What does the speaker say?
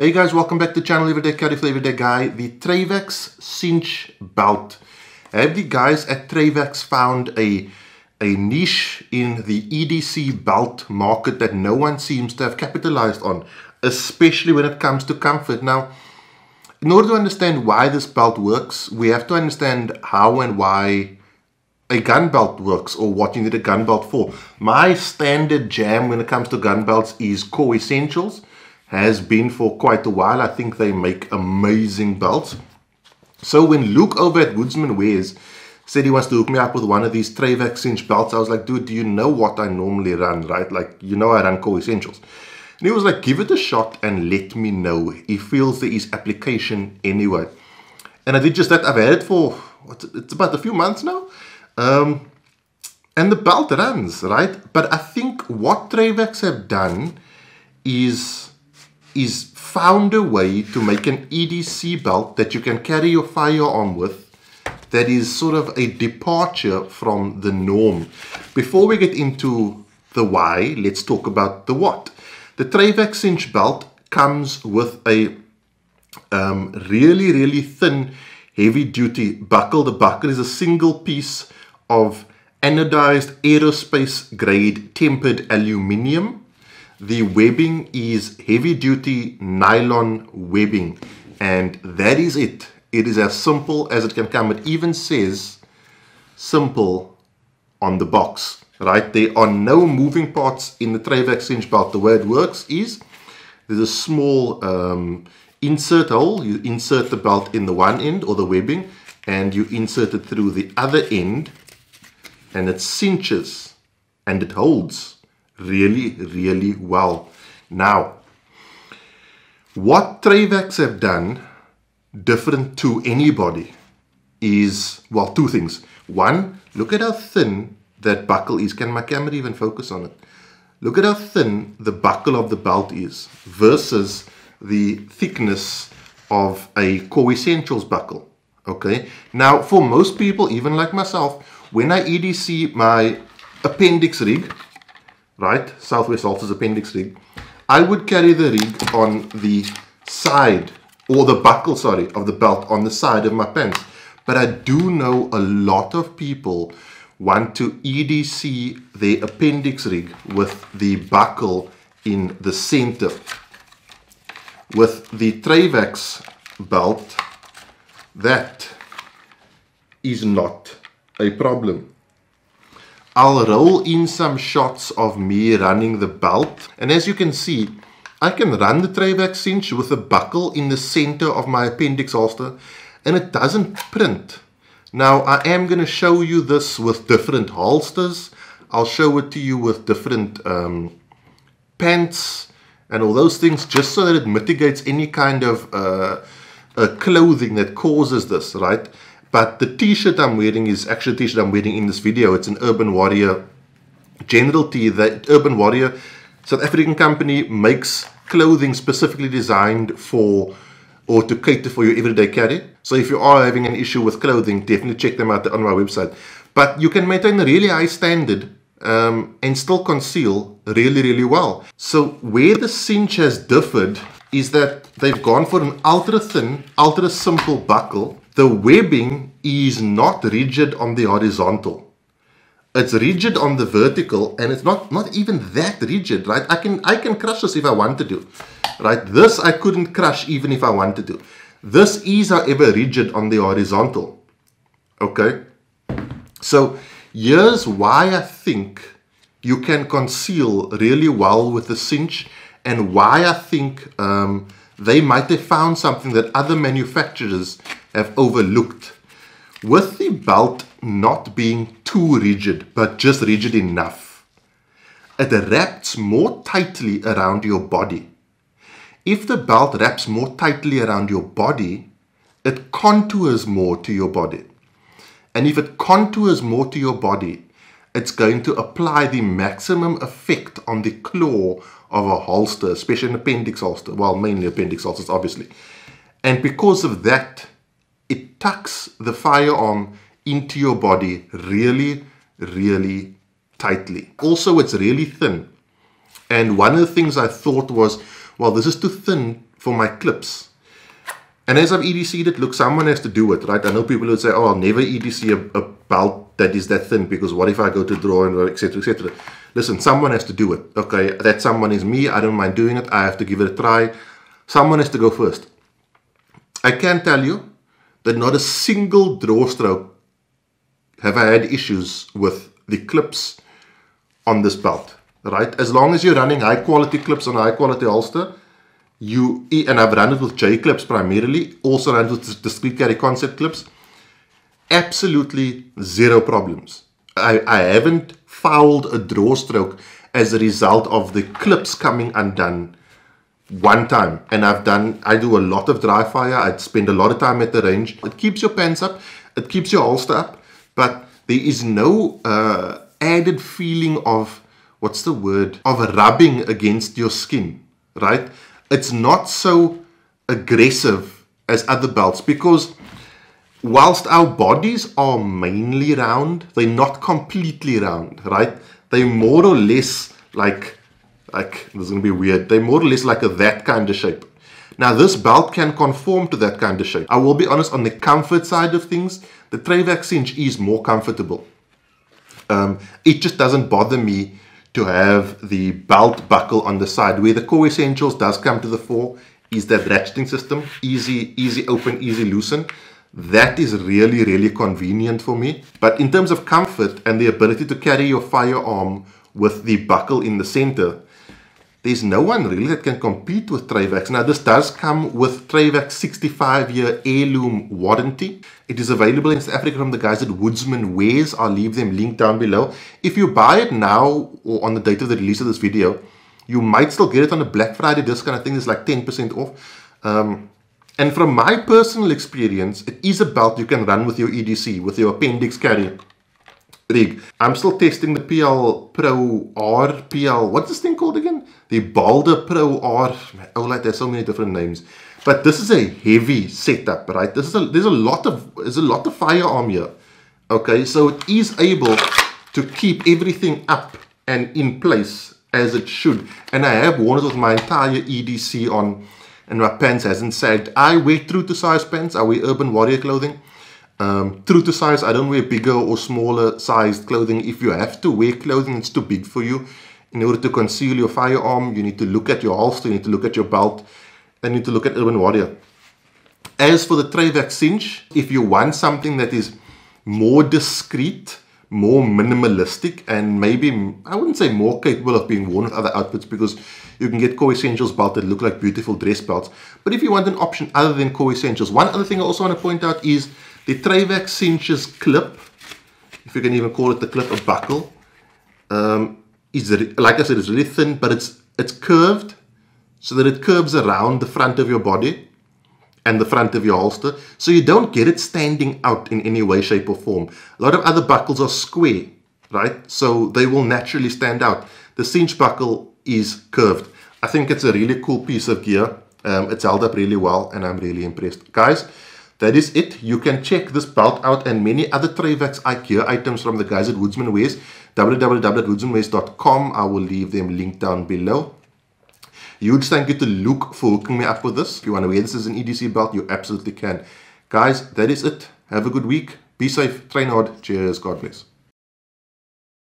Hey guys, welcome back to channel Everyday Carry for Everyday Guy. The Trayvax cinch belt. Have the guys at Trayvax found a a niche in the EDC belt market that no one seems to have capitalized on, especially when it comes to comfort. Now, in order to understand why this belt works, we have to understand how and why a gun belt works or what you need a gun belt for. My standard jam when it comes to gun belts is Kore Essentials. Has been for quite a while. I think they make amazing belts. So when Luke over at Woodsman Wares said he wants to hook me up with one of these Trayvax cinch belts. I was like, dude, do you know what I normally run, right? Like, you know I run Kore Essentials. And he was like, give it a shot and let me know. He feels there is application anyway. And I did just that. I've had it for, it's about a few months now. Um, and the belt runs, right? But I think what Trayvax have done is, is found a way to make an EDC belt that you can carry your firearm with that is sort of a departure from the norm. Before we get into the why, let's talk about the what. The Trayvax cinch belt comes with a um, really, really thin, heavy duty buckle. The buckle is a single piece of anodized aerospace grade tempered aluminium. The webbing is heavy duty nylon webbing and that is it. It is as simple as it can come. It even says simple on the box, right? There are no moving parts in the Trayvax cinch belt. The way it works is there's a small um, insert hole. You insert the belt in the one end or the webbing and you insert it through the other end and it cinches and it holds really, really well. Now, what Trayvax have done different to anybody is, well, two things. One, look at how thin that buckle is. Can my camera even focus on it? Look at how thin the buckle of the belt is versus the thickness of a Kore Essentials buckle. Okay. Now, for most people, even like myself, when I EDC my appendix rig, right, Southwest Ultra's appendix rig, I would carry the rig on the side or the buckle, sorry, of the belt on the side of my pants. But I do know a lot of people want to EDC their appendix rig with the buckle in the center. With the Trayvax belt, that is not a problem. I'll roll in some shots of me running the belt. And as you can see, I can run the Trayvax cinch with a buckle in the center of my appendix holster and it doesn't print. Now I am going to show you this with different holsters. I'll show it to you with different um, pants and all those things just so that it mitigates any kind of uh, uh, clothing that causes this, right? But the t-shirt I'm wearing is actually a t-shirt I'm wearing in this video. It's an Urban Warrior general tee The Urban Warrior South African company makes clothing specifically designed for or to cater for your everyday carry. So if you are having an issue with clothing, definitely check them out on my website. But you can maintain a really high standard um, and still conceal really, really well. So where the cinch has differed is that they've gone for an ultra thin, ultra simple buckle. The webbing is not rigid on the horizontal. It's rigid on the vertical and it's not not even that rigid right? I can i can crush this if i wanted to right? This i couldn't crush even if i wanted to this is however rigid on the horizontal okay? So here's why i think you can conceal really well with the cinch and why i think um, they might have found something that other manufacturers have overlooked with the belt not being too rigid, but just rigid enough, it wraps more tightly around your body. If the belt wraps more tightly around your body, it contours more to your body. And if it contours more to your body, it's going to apply the maximum effect on the claw of a holster, especially an appendix holster. Well, mainly appendix holsters, obviously. And because of that, tucks the firearm into your body really, really tightly. Also, it's really thin. And one of the things I thought was, well, this is too thin for my clips. And as I've EDC'd it, look, someone has to do it, right? I know people would say, oh, I'll never EDC a, a belt that is that thin because what if I go to draw and etc. etc. Listen, someone has to do it. Okay, that someone is me. I don't mind doing it. I have to give it a try. Someone has to go first. I can tell you that not a single draw stroke have I had issues with the clips on this belt, right? As long as you're running high quality clips on a high quality holster, you and I've run it with J clips primarily, also run it with Discreet Carry Concept clips. Absolutely zero problems. I, I haven't fouled a draw stroke as a result of the clips coming undone one time. And I've done, I do a lot of dry fire. I spend a lot of time at the range. It keeps your pants up, it keeps your holster up, but there is no uh, added feeling of, what's the word, of rubbing against your skin, right? it's not so aggressive as other belts because whilst our bodies are mainly round, they're not completely round, right? They're more or less like, like this is gonna be weird. They're more or less like a that kind of shape. Now this belt can conform to that kind of shape. I will be honest on the comfort side of things, the Trayvax cinch is more comfortable. Um, it just doesn't bother me to have the belt buckle on the side. Where the kore essentials does come to the fore is that ratcheting system, easy, easy open, easy loosen. That is really, really convenient for me. But in terms of comfort and the ability to carry your firearm with the buckle in the center, there's no one really that can compete with Trayvax. Now, this does come with Trayvax 65 year heirloom warranty. It is available in South Africa from the guys at Woodsman Wares. I'll leave them linked down below. If you buy it now or on the date of the release of this video, you might still get it on a Black Friday discount. I think it's like 10% off. Um, and from my personal experience, it is a belt you can run with your EDC, with your appendix carry rig. I'm still testing the PL Pro R, PL, what's this thing called again? The Baldr Pro R, oh like there's so many different names. But this is a heavy setup, right? This is a, there's a lot of, there's a lot of firearm here. Okay, so it is able to keep everything up and in place as it should. And I have worn it with my entire EDC on and my pants hasn't sagged. I wear true to size pants, I wear Urban Warrior clothing. Um, true to size, I don't wear bigger or smaller sized clothing. If you have to wear clothing that's too big for you, in order to conceal your firearm, you need to look at your holster, you need to look at your belt, and you need to look at Urban Warrior. As for the Trayvax cinch, if you want something that is more discreet, more minimalistic, and maybe, I wouldn't say more capable of being worn with other outfits because you can get Kore Essentials belts that look like beautiful dress belts. But if you want an option other than Kore Essentials, one other thing I also want to point out is the Trayvax cinches clip, if you can even call it the clip, a buckle, um, is like I said, it's really thin, but it's it's curved so that it curves around the front of your body and the front of your holster, so you don't get it standing out in any way, shape, or form. A lot of other buckles are square, right? So they will naturally stand out. The cinch buckle is curved. I think it's a really cool piece of gear. Um, it's held up really well, and I'm really impressed. Guys, that is it. You can check this belt out and many other Trayvax IKEA items from the guys at Woodsman Wares. www.woodsmanwares.com. I will leave them linked down below. Huge thank you to Luke for hooking me up with this. If you want to wear this as an EDC belt, you absolutely can. Guys, that is it. Have a good week. Be safe. Train hard. Cheers. God bless.